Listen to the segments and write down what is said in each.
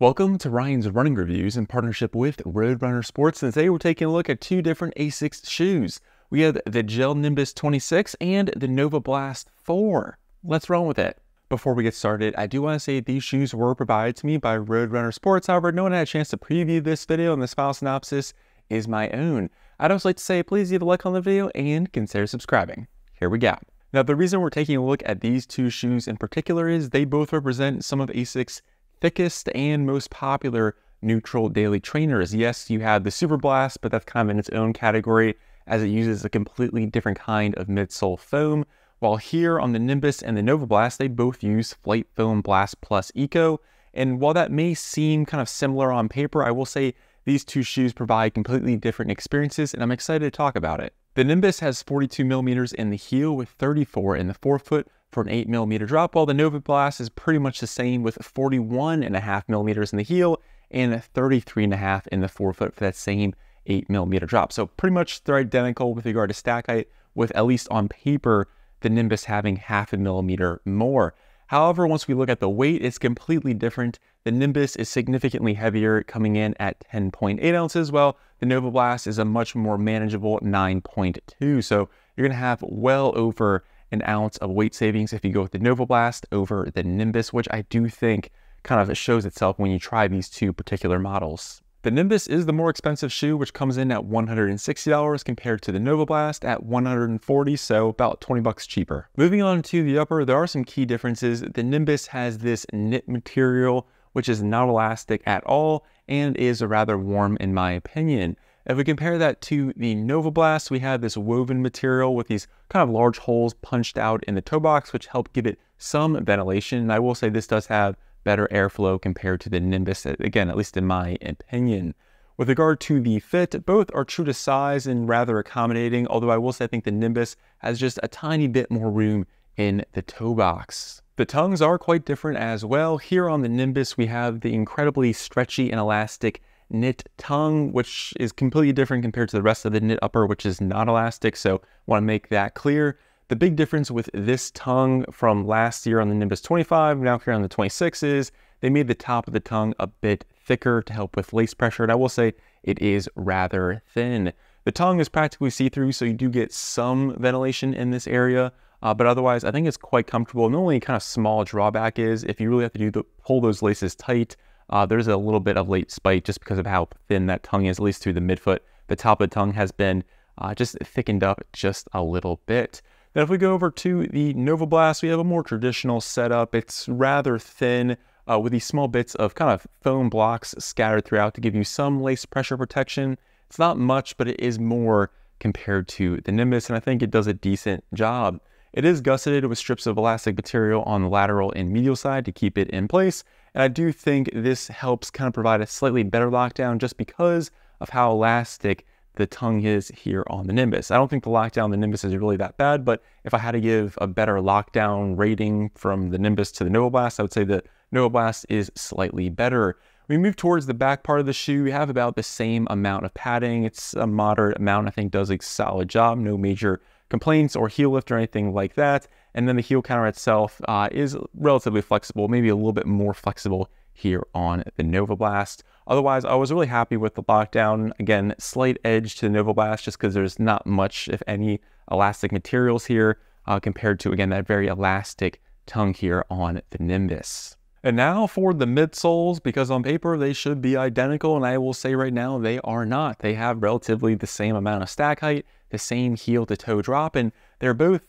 Welcome to Ryan's Running Reviews in partnership with Road Runner Sports. And today we're taking a look at two different ASICS shoes. We have the Gel Nimbus 26 and the Novablast 4. Let's run with it. Before we get started, I do want to say these shoes were provided to me by Road Runner Sports. However, no one had a chance to preview this video and this file synopsis is my own. I'd also like to say please leave a like on the video and consider subscribing. Here we go. Now, the reason we're taking a look at these two shoes in particular is they both represent some of ASICS' thickest and most popular neutral daily trainers. Yes, you have the Superblast, but that's kind of in its own category as it uses a completely different kind of midsole foam. While here on the Nimbus and the Novablast, they both use FlyteFoam Blast Plus Eco. And while that may seem kind of similar on paper, I will say these two shoes provide completely different experiences, and I'm excited to talk about it. The Nimbus has 42 millimeters in the heel with 34 in the forefoot, for an 8 millimeter drop, while the Novablast is pretty much the same with 41.5 millimeters in the heel and 33.5 in the forefoot for that same 8 millimeter drop. So pretty much they're identical with regard to stack height, with at least on paper, the Nimbus having half a millimeter more. However, once we look at the weight, it's completely different. The Nimbus is significantly heavier, coming in at 10.8 ounces, while the Novablast is a much more manageable 9.2. So you're going to have well over an ounce of weight savings if you go with the Novablast over the Nimbus, which I do think kind of shows itself when you try these two particular models. The Nimbus is the more expensive shoe, which comes in at $160 compared to the Novablast at 140, so about 20 bucks cheaper. Moving on to the upper, there are some key differences. The Nimbus has this knit material, which is not elastic at all and is rather warm in my opinion. If we compare that to the Novablast, we have this woven material with these kind of large holes punched out in the toe box, which help give it some ventilation. And I will say this does have better airflow compared to the Nimbus, again, at least in my opinion. With regard to the fit, both are true to size and rather accommodating, although I will say I think the Nimbus has just a tiny bit more room in the toe box. The tongues are quite different as well. Here on the Nimbus, we have the incredibly stretchy and elastic knit tongue, which is completely different compared to the rest of the knit upper, which is not elastic. So want to make that clear. The big difference with this tongue from last year on the Nimbus 25, now here on the 26 is they made the top of the tongue a bit thicker to help with lace pressure. And I will say it is rather thin. The tongue is practically see-through, so you do get some ventilation in this area. Uh, but otherwise, I think it's quite comfortable. And the only kind of small drawback is if you really have to do the, pull those laces tight, uh, there's a little bit of lace bite just because of how thin that tongue is, at least through the midfoot. The top of the tongue has been uh, just thickened up just a little bit. Then if we go over to the Novablast, we have a more traditional setup. It's rather thin uh, with these small bits of kind of foam blocks scattered throughout to give you some lace pressure protection. It's not much, but it is more compared to the Nimbus, and I think it does a decent job. It is gusseted with strips of elastic material on the lateral and medial side to keep it in place, and I do think this helps kind of provide a slightly better lockdown just because of how elastic the tongue is here on the Nimbus. I don't think the lockdown on the Nimbus is really that bad, but if I had to give a better lockdown rating from the Nimbus to the Novablast, I would say the Novablast is slightly better. We move towards the back part of the shoe. We have about the same amount of padding. It's a moderate amount, I think does a solid job. No major complaints or heel lift or anything like that. And then the heel counter itself uh, is relatively flexible, maybe a little bit more flexible here on the Novablast. Otherwise, I was really happy with the lockdown. Again, slight edge to the Novablast just because there's not much, if any, elastic materials here uh, compared to, again, that very elastic tongue here on the Nimbus. And now for the midsoles, because on paper they should be identical, and I will say right now they are not. They have relatively the same amount of stack height, the same heel to toe drop, and they're both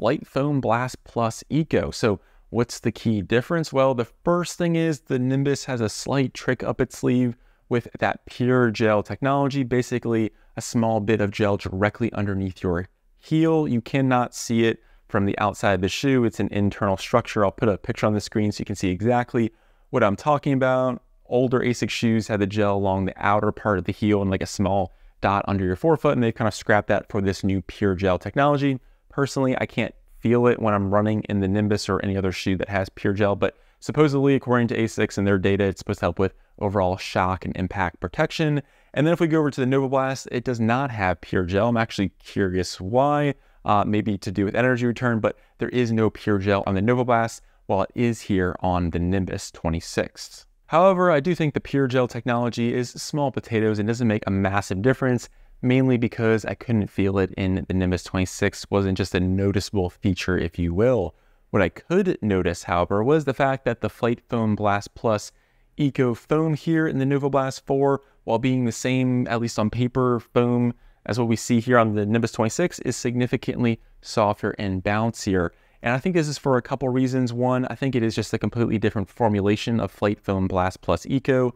FlyteFoam Blast Plus Eco. So what's the key difference? Well, the first thing is the Nimbus has a slight trick up its sleeve with that pure gel technology, basically a small bit of gel directly underneath your heel. You cannot see it from the outside of the shoe. It's an internal structure. I'll put a picture on the screen so you can see exactly what I'm talking about. Older ASICS shoes had the gel along the outer part of the heel and like a small dot under your forefoot, and they kind of scrapped that for this new pure gel technology. Personally, I can't feel it when I'm running in the Nimbus or any other shoe that has pure gel, but supposedly, according to ASICS and their data, it's supposed to help with overall shock and impact protection. And then if we go over to the Novablast, it does not have pure gel. I'm actually curious why. Uh, maybe to do with energy return, but there is no pure gel on the Novablast, while it is here on the Nimbus 26. However, I do think the pure gel technology is small potatoes and doesn't make a massive difference, mainly because I couldn't feel it in the Nimbus 26, wasn't just a noticeable feature, if you will. What I could notice, however, was the fact that the FlyteFoam Blast Plus Eco foam here in the Novablast 4, while being the same, at least on paper, foam as what we see here on the Nimbus 26, is significantly softer and bouncier. And I think this is for a couple reasons. One, I think it is just a completely different formulation of FlyteFoam Blast Plus Eco.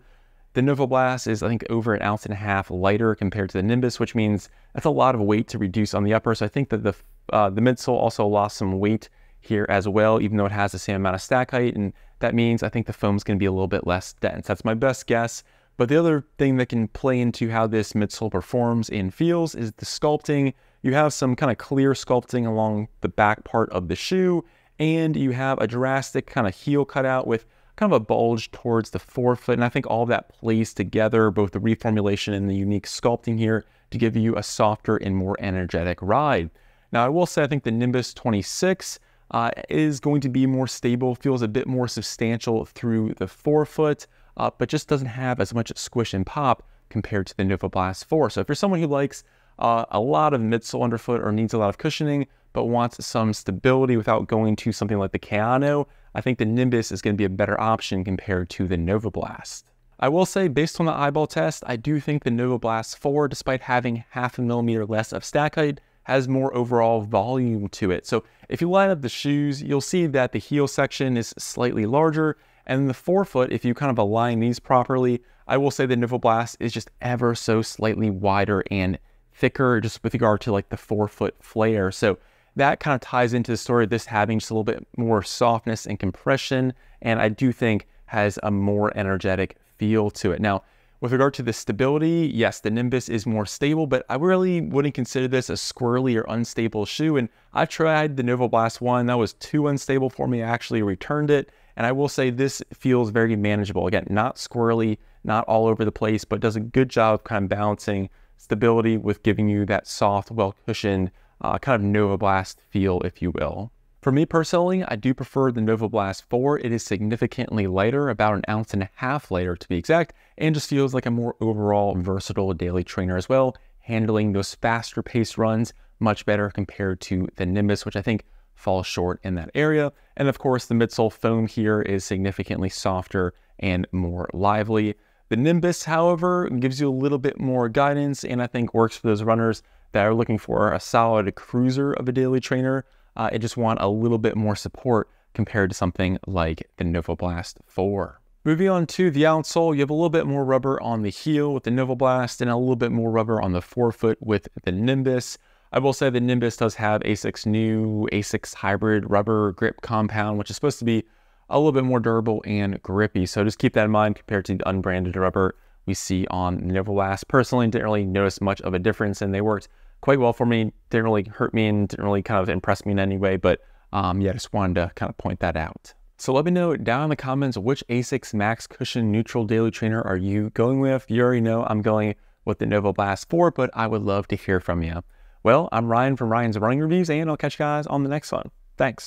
The Novablast is, I think, over an ounce and a half lighter compared to the Nimbus, which means that's a lot of weight to reduce on the upper. So I think that the uh, the midsole also lost some weight here as well, even though it has the same amount of stack height. And that means I think the foam is going to be a little bit less dense. That's my best guess. But the other thing that can play into how this midsole performs and feels is the sculpting. You have some kind of clear sculpting along the back part of the shoe, and you have a drastic kind of heel cutout with kind of a bulge towards the forefoot. And I think all of that plays together, both the reformulation and the unique sculpting here, to give you a softer and more energetic ride. Now, I will say I think the Nimbus 26 uh, is going to be more stable, feels a bit more substantial through the forefoot, uh, but just doesn't have as much squish and pop compared to the Novablast 4. So if you're someone who likes uh, a lot of midsole underfoot or needs a lot of cushioning, but wants some stability without going to something like the Kayano, I think the Nimbus is going to be a better option compared to the Novablast. I will say, based on the eyeball test, I do think the Novablast 4, despite having half a millimeter less of stack height, has more overall volume to it. So if you line up the shoes, you'll see that the heel section is slightly larger, and the forefoot, if you kind of align these properly, I will say the Novablast is just ever so slightly wider and thicker just with regard to like the forefoot flare. So that kind of ties into the story of this having just a little bit more softness and compression, and I do think has a more energetic feel to it. Now, with regard to the stability, yes, the Nimbus is more stable, but I really wouldn't consider this a squirrely or unstable shoe. And I've tried the Novablast 1, that was too unstable for me. I actually returned it. And I will say this feels very manageable. Again, not squirrely, not all over the place, but does a good job of kind of balancing stability with giving you that soft, well cushioned uh, kind of Novablast feel, if you will. For me personally, I do prefer the Novablast 4. It is significantly lighter, about an ounce and a half lighter to be exact, and just feels like a more overall versatile daily trainer as well, handling those faster paced runs much better compared to the Nimbus, which I think falls short in that area. And of course, the midsole foam here is significantly softer and more lively. The Nimbus, however, gives you a little bit more guidance and I think works for those runners that are looking for a solid cruiser of a daily trainer uh, and just want a little bit more support compared to something like the Novablast 4. Moving on to the outsole, you have a little bit more rubber on the heel with the Novablast and a little bit more rubber on the forefoot with the Nimbus. I will say the Nimbus does have ASICS' new ASICS hybrid rubber grip compound, which is supposed to be a little bit more durable and grippy. So just keep that in mind compared to the unbranded rubber we see on Novablast. Personally, didn't really notice much of a difference and they worked quite well for me. Didn't really hurt me and didn't really kind of impress me in any way. But um, yeah, just wanted to kind of point that out. So let me know down in the comments which ASICS Max Cushion Neutral Daily Trainer are you going with? You already know I'm going with the Novablast 4, but I would love to hear from you. Well, I'm Ryan from Ryan's Running Reviews, and I'll catch you guys on the next one. Thanks.